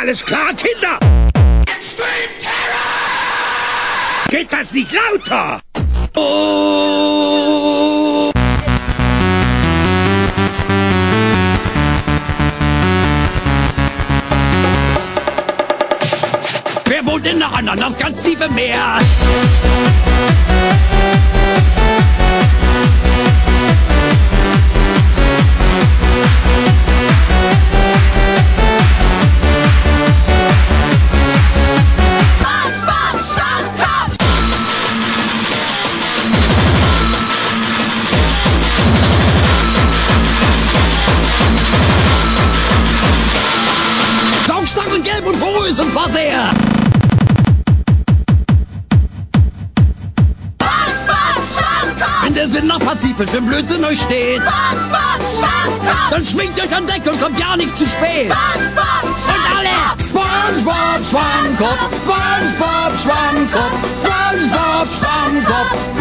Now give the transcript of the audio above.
Alles klar, Kinder? Extreme Terror! Geht das nicht lauter? Oh! Wer wohnt in der Ananas ganz tief im Meer? Gelb und porös und zwar sehr. Wenn der Sinn nach pazifischem Blödsinn euch steht, dann schwingt euch an Deck und kommt ja nicht zu spät. Und alle! SpongeBob Schwammkopf, SpongeBob Schwammkopf, SpongeBob Schwammkopf,